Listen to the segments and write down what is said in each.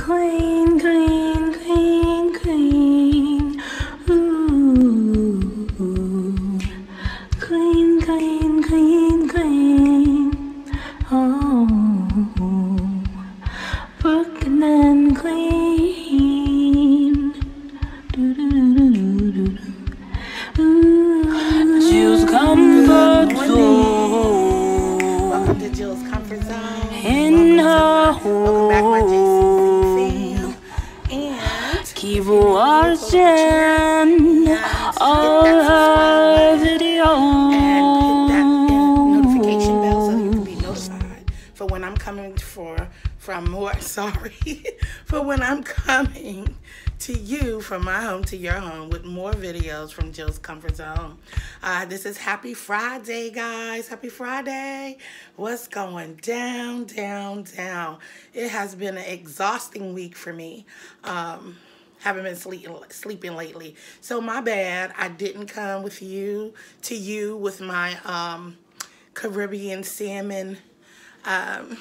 Clean, clean, you can be notified for when I'm coming for from more sorry for when I'm coming to you from my home to your home with more videos from Jill's Comfort Zone. Uh, this is Happy Friday, guys. Happy Friday. What's going down, down, down? It has been an exhausting week for me. Um, haven't been sleep, sleeping lately. So my bad. I didn't come with you to you with my um, Caribbean salmon um,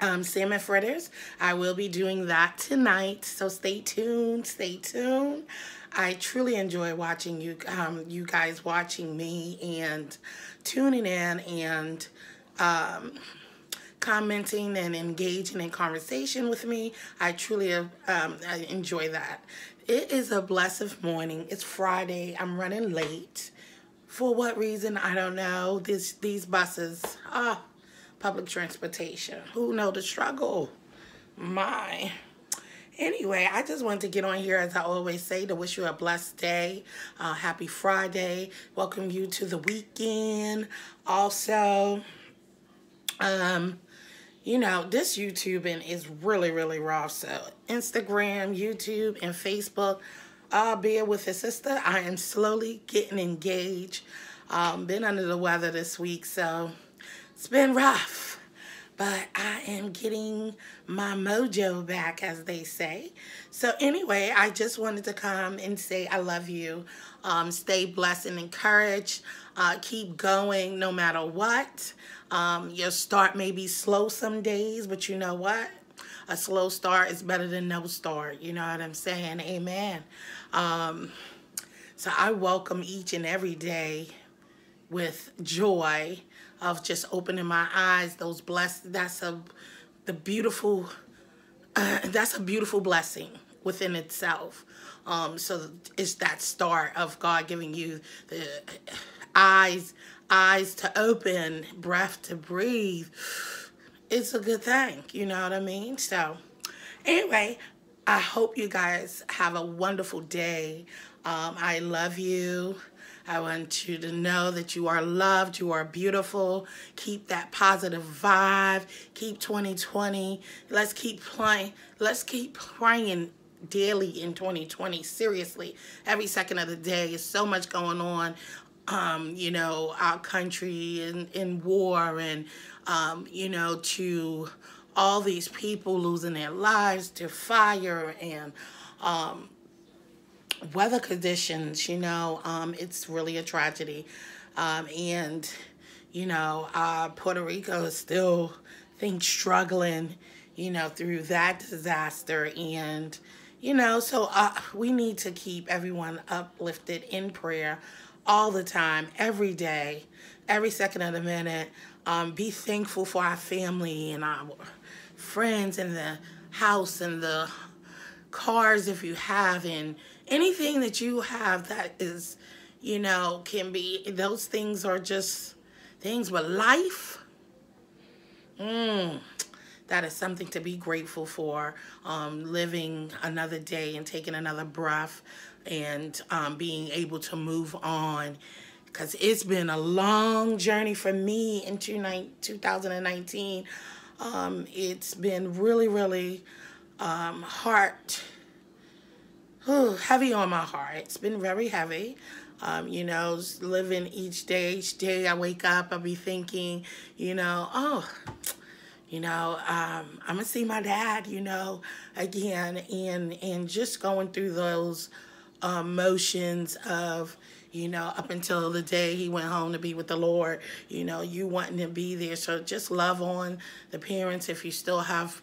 um, salmon fritters. I will be doing that tonight. So stay tuned. Stay tuned. I truly enjoy watching you, um, you guys watching me and tuning in and um, commenting and engaging in conversation with me. I truly um, I enjoy that. It is a blessed morning. It's Friday. I'm running late. For what reason? I don't know. This these buses, ah, public transportation. Who know the struggle? My. Anyway, I just wanted to get on here, as I always say, to wish you a blessed day. Uh, happy Friday. Welcome you to the weekend. Also, um, you know, this YouTubing is really, really rough. So, Instagram, YouTube, and Facebook, uh, bear with his sister. I am slowly getting engaged. Um, been under the weather this week, so it's been rough. But I am getting my mojo back, as they say. So, anyway, I just wanted to come and say I love you. Um, stay blessed and encouraged. Uh, keep going no matter what. Um, your start may be slow some days, but you know what? A slow start is better than no start. You know what I'm saying? Amen. Um, so I welcome each and every day with joy of just opening my eyes. Those blessed. That's a the beautiful. Uh, that's a beautiful blessing within itself. Um, so it's that start of God giving you the eyes, eyes to open, breath to breathe. It's a good thing, you know what I mean? So, anyway, I hope you guys have a wonderful day. Um, I love you. I want you to know that you are loved, you are beautiful. Keep that positive vibe. Keep 2020. Let's keep playing. Let's keep praying daily in 2020. Seriously, every second of the day is so much going on. Um, you know, our country in, in war and, um, you know, to all these people losing their lives to fire and um, weather conditions, you know, um, it's really a tragedy. Um, and, you know, uh, Puerto Rico is still, I think, struggling, you know, through that disaster. And, you know, so uh, we need to keep everyone uplifted in prayer all the time, every day, every second of the minute. Um, be thankful for our family and our friends and the house and the cars if you have and anything that you have that is you know can be those things are just things but life. Mm, that is something to be grateful for um, living another day and taking another breath and um, being able to move on. Because it's been a long journey for me in 2019 um, it's been really really um, heart heavy on my heart. It's been very heavy. Um, you know, living each day, each day I wake up, I'll be thinking, you know, oh, you know, um, I'm gonna see my dad, you know, again, and and just going through those um, motions of, you know, up until the day he went home to be with the Lord, you know, you wanting to be there. So just love on the parents if you still have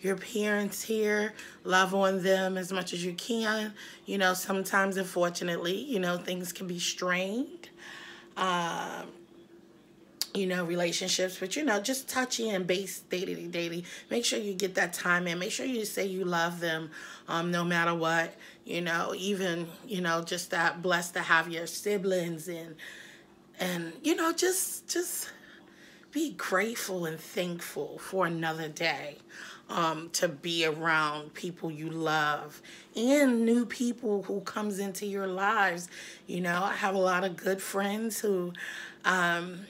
your parents here. Love on them as much as you can. You know, sometimes, unfortunately, you know, things can be strained. Um, you know, relationships, but you know, just touch in base daily, daily. Make sure you get that time in. Make sure you say you love them, um, no matter what. You know, even you know, just that blessed to have your siblings and and you know, just just be grateful and thankful for another day. Um, to be around people you love and new people who comes into your lives. You know, I have a lot of good friends who um,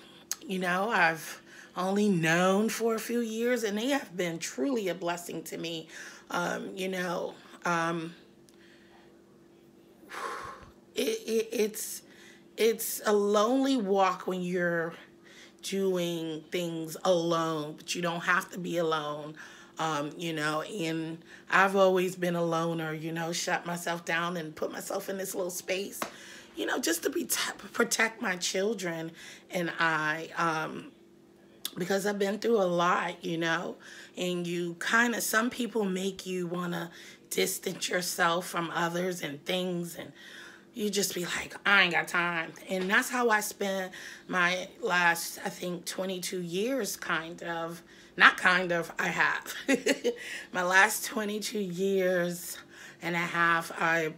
you know, I've only known for a few years, and they have been truly a blessing to me. Um, you know, um, it, it, it's it's a lonely walk when you're doing things alone, but you don't have to be alone. Um, you know, and I've always been a loner, you know, shut myself down and put myself in this little space you know, just to be protect my children and I, um, because I've been through a lot, you know, and you kind of, some people make you want to distance yourself from others and things and you just be like, I ain't got time. And that's how I spent my last, I think, 22 years, kind of. Not kind of, I have. my last 22 years and a half, I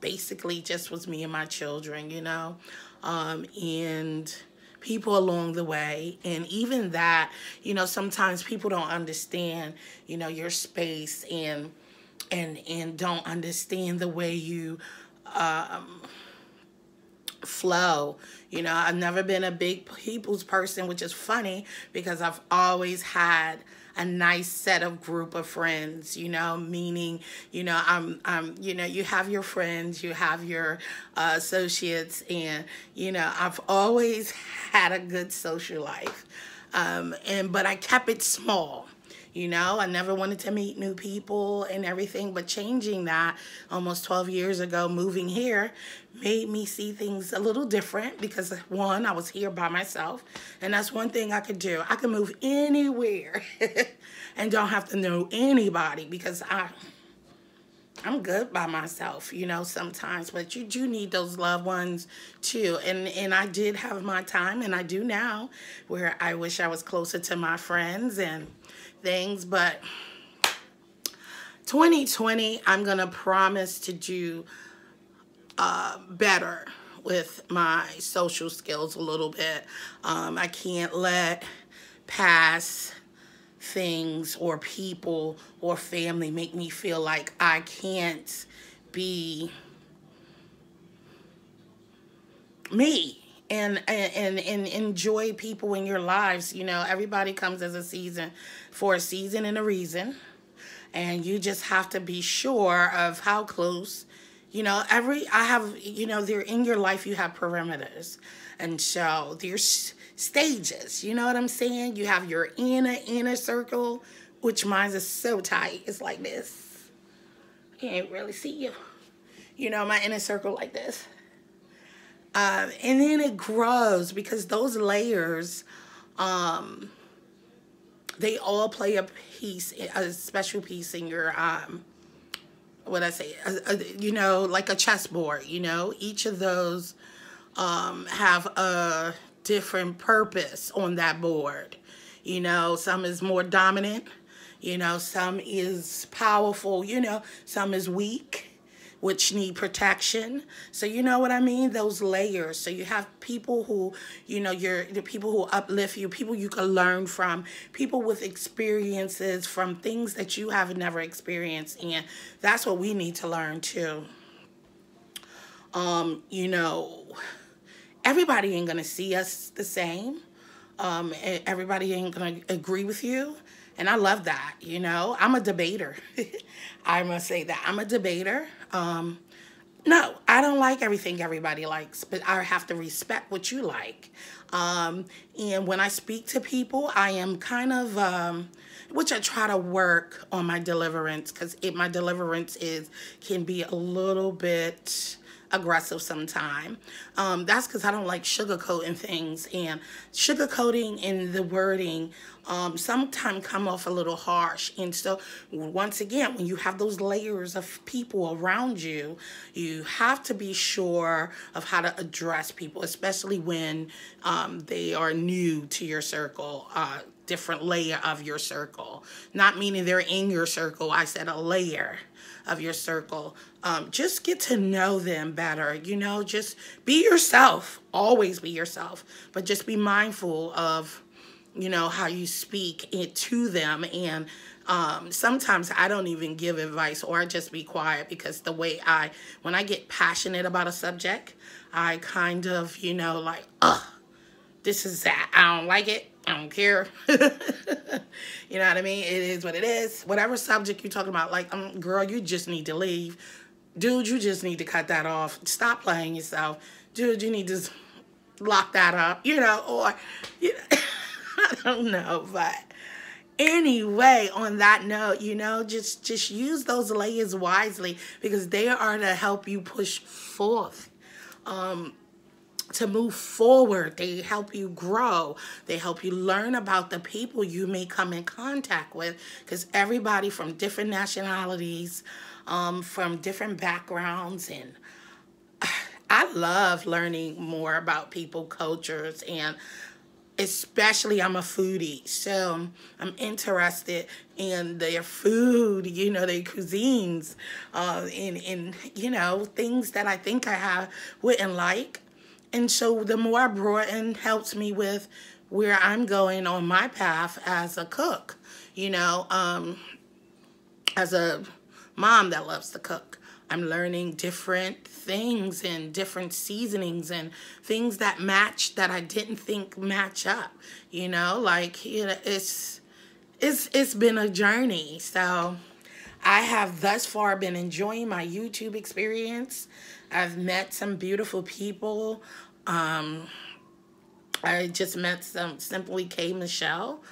basically just was me and my children, you know, um, and people along the way. And even that, you know, sometimes people don't understand, you know, your space and and and don't understand the way you um, flow. You know, I've never been a big people's person, which is funny because I've always had a nice set of group of friends, you know, meaning, you know, I'm, I'm, you know, you have your friends, you have your uh, associates, and, you know, I've always had a good social life. Um, and, but I kept it small. You know, I never wanted to meet new people and everything, but changing that almost 12 years ago, moving here, made me see things a little different because one, I was here by myself, and that's one thing I could do. I could move anywhere and don't have to know anybody because I I'm good by myself, you know, sometimes, but you do need those loved ones too. And and I did have my time and I do now where I wish I was closer to my friends and things, but 2020, I'm going to promise to do uh, better with my social skills a little bit. Um, I can't let past things or people or family make me feel like I can't be me and, and and enjoy people in your lives. You know, everybody comes as a season for a season and a reason. And you just have to be sure of how close you know, every I have, you know, they're in your life. You have perimeters, and so there's stages. You know what I'm saying? You have your inner inner circle, which mine is so tight. It's like this. I can't really see you. You know, my inner circle like this. Um, and then it grows because those layers, um, they all play a piece, a special piece in your, um, what I say, a, a, you know, like a chessboard, you know, each of those um, have a different purpose on that board. You know, some is more dominant, you know, some is powerful, you know, some is weak which need protection. So you know what I mean? Those layers. So you have people who, you know, you're the people who uplift you, people you can learn from, people with experiences from things that you have never experienced. And that's what we need to learn too. Um, you know, everybody ain't gonna see us the same. Um, everybody ain't gonna agree with you. And I love that, you know. I'm a debater. I must say that. I'm a debater. Um, no, I don't like everything everybody likes, but I have to respect what you like. Um, and when I speak to people, I am kind of, um, which I try to work on my deliverance because my deliverance is can be a little bit aggressive sometimes. Um, that's because I don't like sugarcoating things and sugarcoating in the wording um, sometimes come off a little harsh. And so once again, when you have those layers of people around you, you have to be sure of how to address people, especially when um, they are new to your circle. Uh, different layer of your circle. Not meaning they're in your circle. I said a layer of your circle. Um, just get to know them better. You know, just be yourself. Always be yourself. But just be mindful of, you know, how you speak it to them. And um, sometimes I don't even give advice or I just be quiet because the way I, when I get passionate about a subject, I kind of, you know, like, ugh, this is that. I don't like it. I don't care. you know what I mean? It is what it is. Whatever subject you're talking about, like, um, girl, you just need to leave. Dude, you just need to cut that off. Stop playing yourself. Dude, you need to lock that up, you know, or, you know, I don't know, but anyway on that note you know just just use those layers wisely because they are to help you push forth um to move forward. They help you grow. They help you learn about the people you may come in contact with because everybody from different nationalities, um, from different backgrounds, and I love learning more about people, cultures, and especially I'm a foodie, so I'm interested in their food, you know, their cuisines, uh, and, you know, things that I think I have wouldn't like. And so the more broaden helps me with where I'm going on my path as a cook, you know, um, as a mom that loves to cook. I'm learning different things and different seasonings and things that match that I didn't think match up. You know, like you know, it's it's it's been a journey. So I have thus far been enjoying my YouTube experience. I've met some beautiful people. Um, I just met some Simply K Michelle.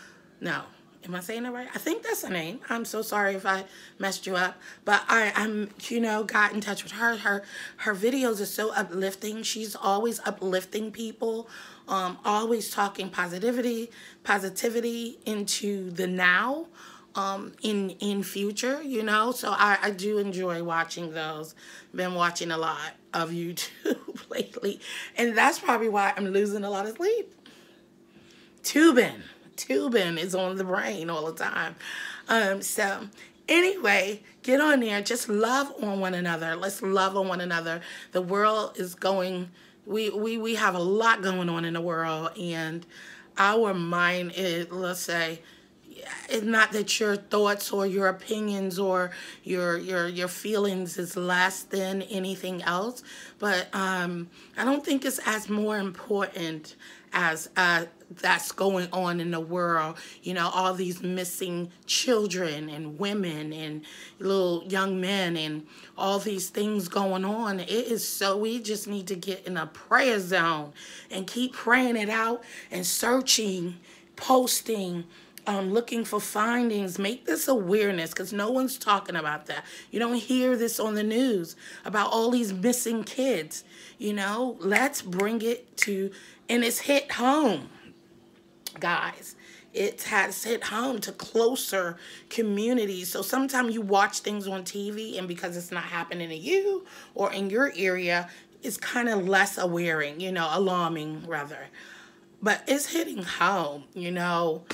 No, am I saying it right? I think that's her name. I'm so sorry if I messed you up. But I, I'm, you know, got in touch with her. Her her videos are so uplifting. She's always uplifting people. Um, always talking positivity, positivity into the now um, in in future, you know. So I, I do enjoy watching those. Been watching a lot of YouTube lately, and that's probably why I'm losing a lot of sleep. Tubing, tubing is on the brain all the time. Um, so anyway, get on there. Just love on one another. Let's love on one another. The world is going. We we we have a lot going on in the world, and our mind is let's say it's not that your thoughts or your opinions or your your your feelings is less than anything else but um i don't think it's as more important as uh that's going on in the world. You know all these missing children and women and little young men and all these things going on. It is so we just need to get in a prayer zone and keep praying it out and searching posting um, looking for findings. Make this awareness because no one's talking about that. You don't hear this on the news about all these missing kids. You know, let's bring it to, and it's hit home, guys. It has hit home to closer communities. So sometimes you watch things on TV, and because it's not happening to you or in your area, it's kind of less awareing, you know, alarming rather. But it's hitting home, you know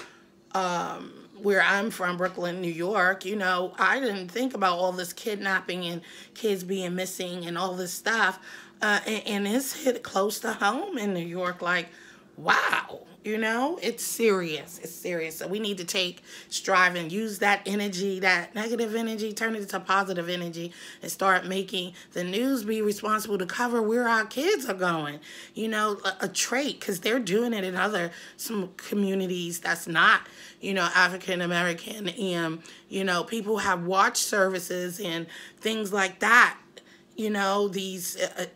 um, where I'm from, Brooklyn, New York, you know, I didn't think about all this kidnapping and kids being missing and all this stuff. Uh, and, and it's hit close to home in New York. Like, wow, you know, it's serious. It's serious. So we need to take, strive, and use that energy, that negative energy, turn it into positive energy, and start making the news be responsible to cover where our kids are going. You know, a, a trait, because they're doing it in other some communities that's not, you know, African American, and, you know, people have watch services and things like that. You know, these. Uh, uh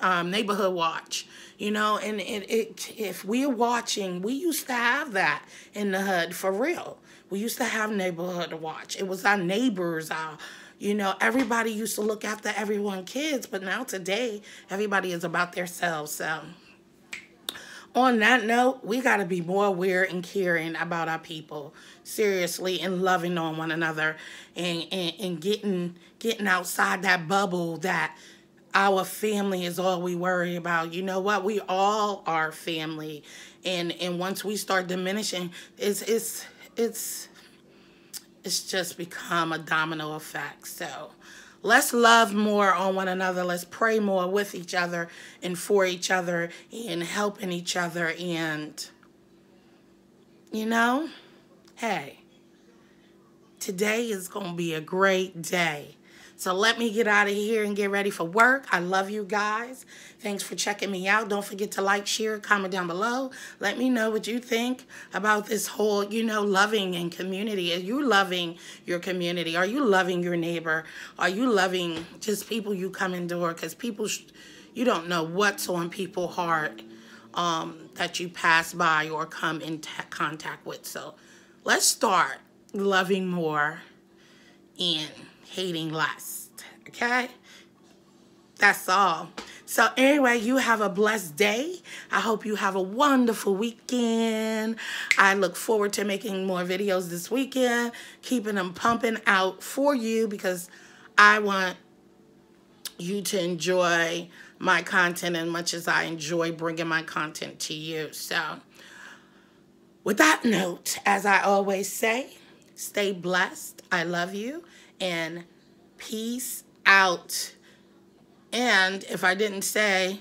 um, neighborhood watch you know and it, it if we're watching we used to have that in the hood for real We used to have neighborhood watch. It was our neighbors, our you know, everybody used to look after everyone kids, but now today everybody is about themselves. So on that note, we got to be more aware and caring about our people, seriously, and loving on one another, and, and, and getting getting outside that bubble that our family is all we worry about. You know what? We all are family, and and once we start diminishing, it's it's it's it's just become a domino effect. So let's love more on one another. Let's pray more with each other and for each other and helping each other. And, you know, hey, today is going to be a great day. So let me get out of here and get ready for work. I love you guys. Thanks for checking me out. Don't forget to like, share, comment down below. Let me know what you think about this whole, you know, loving and community. Are you loving your community? Are you loving your neighbor? Are you loving just people you come in door? Because people, you don't know what's on people's heart um, that you pass by or come in contact with. So let's start loving more and hating lust. Okay? That's all. So anyway, you have a blessed day. I hope you have a wonderful weekend. I look forward to making more videos this weekend, keeping them pumping out for you because I want you to enjoy my content as much as I enjoy bringing my content to you. So with that note, as I always say, stay blessed. I love you and peace out. And if I didn't say,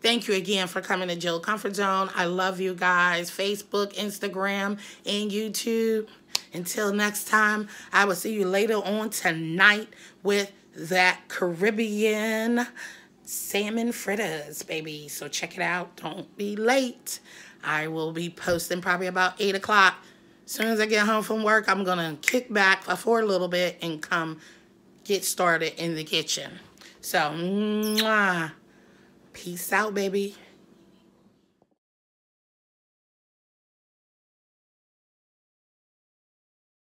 thank you again for coming to Jill Comfort Zone. I love you guys. Facebook, Instagram, and YouTube. Until next time, I will see you later on tonight with that Caribbean salmon fritters, baby. So check it out. Don't be late. I will be posting probably about 8 o'clock as soon as I get home from work, I'm going to kick back for a little bit and come get started in the kitchen. So, mwah. peace out, baby.